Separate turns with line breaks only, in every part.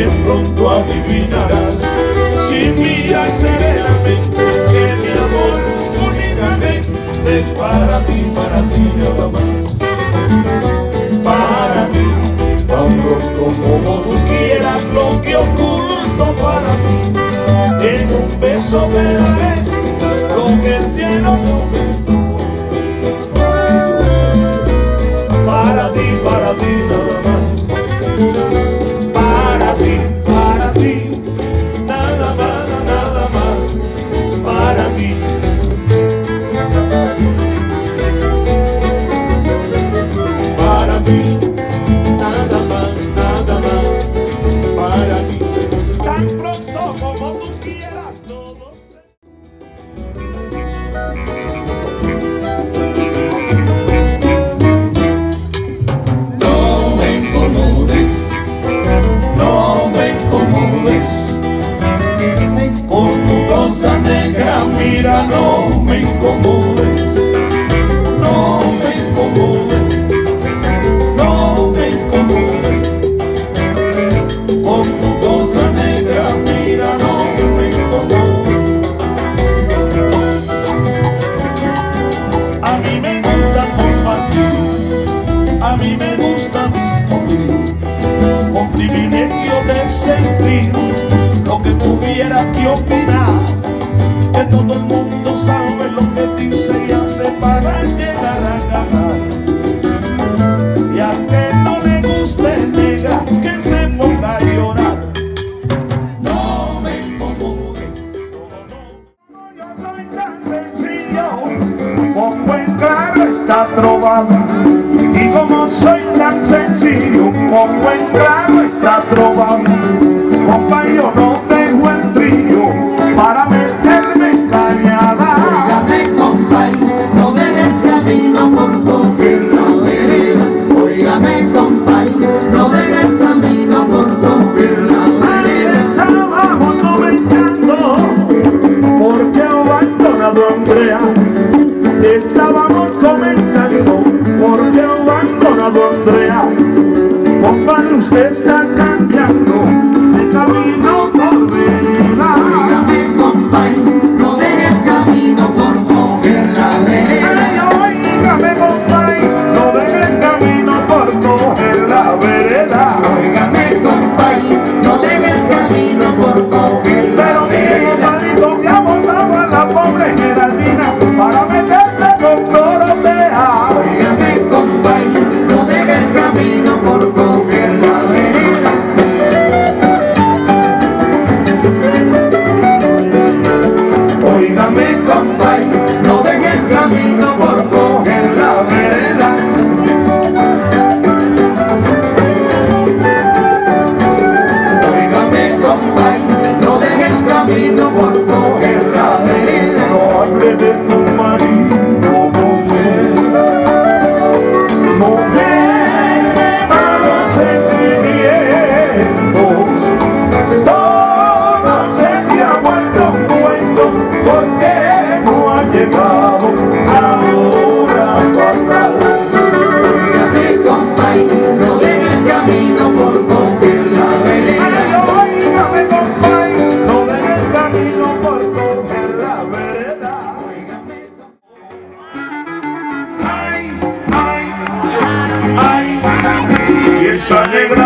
bien pronto adivinarás Si miras serenamente que mi amor únicamente es para ti, para ti nada más. Para ti, tan pronto como tú quieras lo que oculto para ti En un beso me das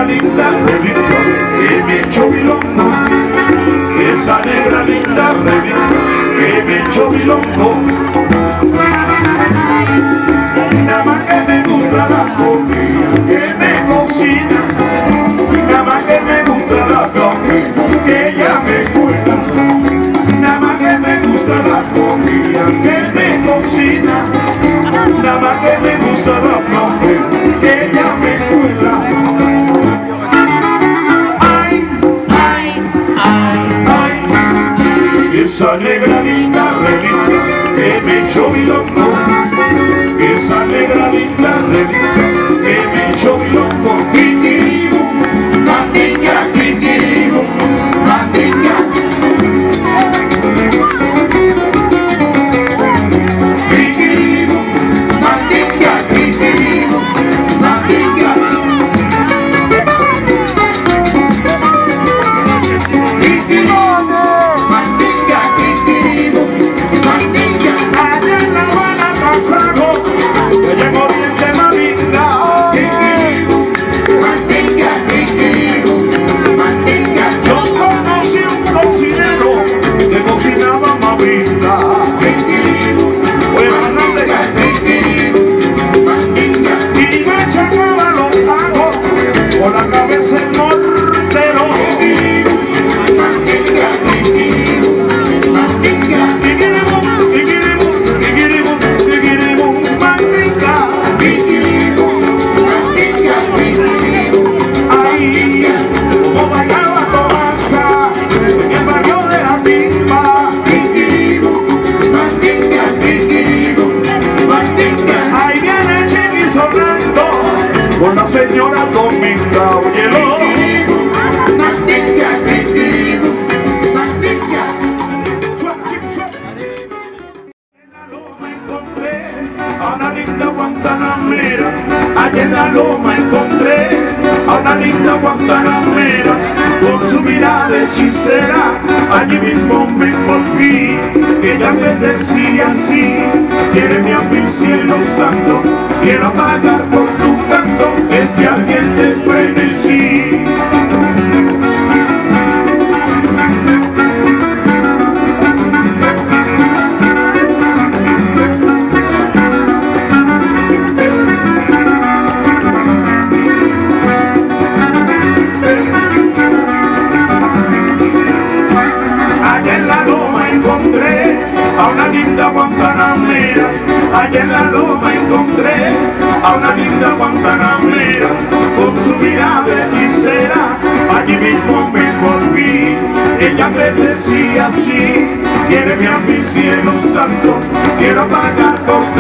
linda revista que me echó bilongo esa negra linda revista que me echó bilongo signora convinta, óyelo. A una linda guantanamera, allá en la loma encontré a una linda guantanamera. Con su mirada hechicera, allí mismo me envolví, ella me decía así, quiere mi ambición, cielo santo, quiero pagar a una linda guantanamera con su mirada hechicera, allí mismo me envolví. Ella me decía así, quiere a mi cielo santo, quiero pagar por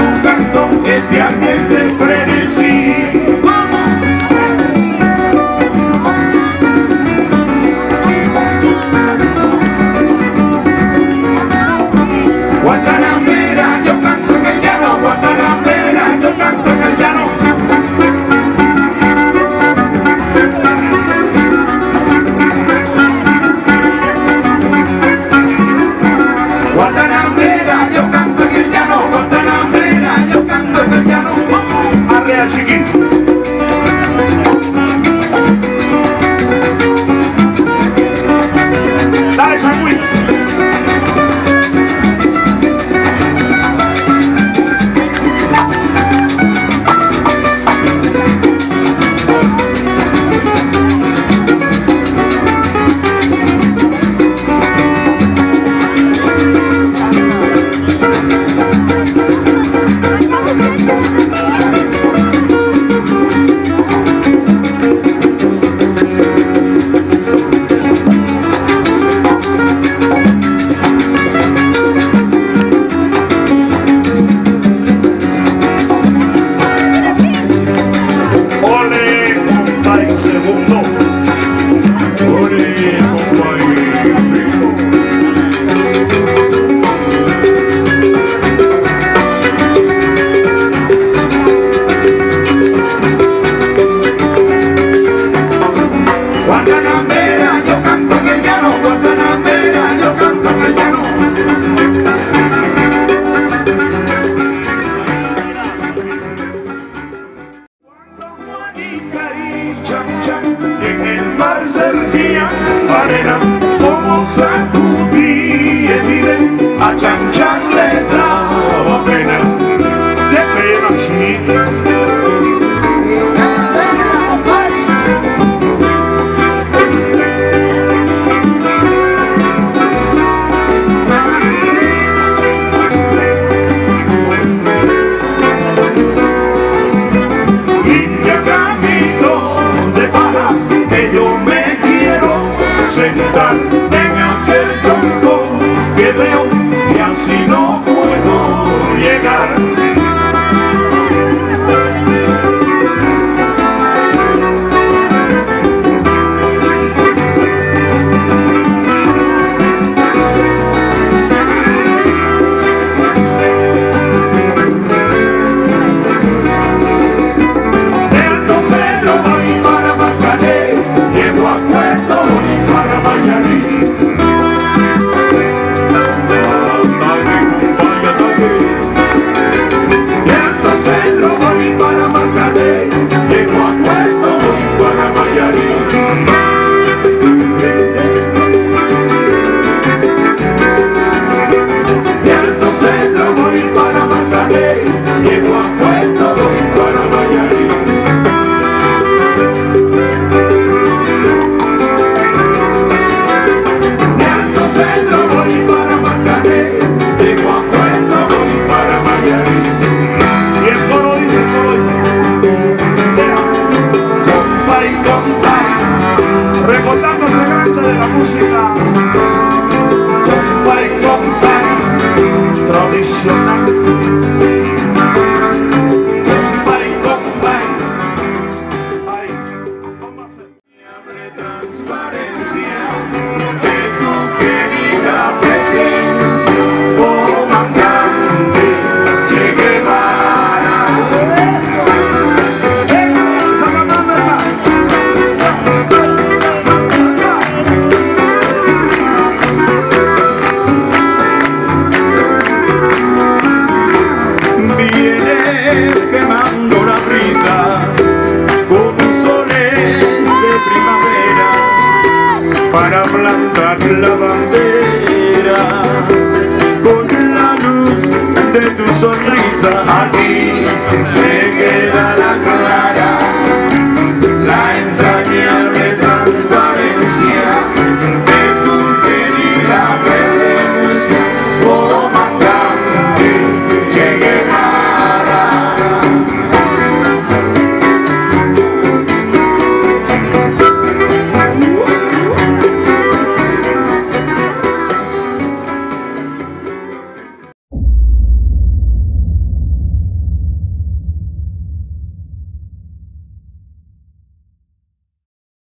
la luz